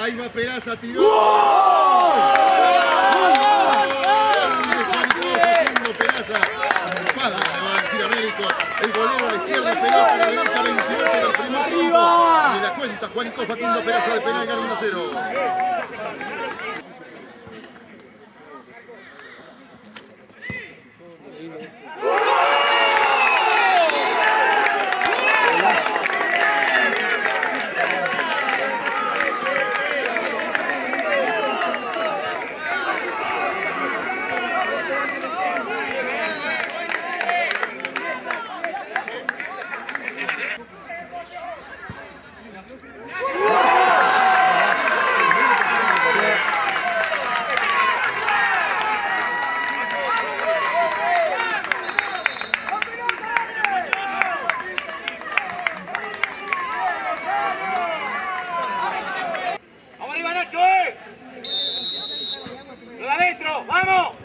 Ahí va Peraza, tiró. El golero a la izquierda, pelota a la derecha, 28 del primer tiempo. Y la cuenta, Juanico Facundo Peraza de penal, gana 1-0. ¡Oh! ¡Vamos!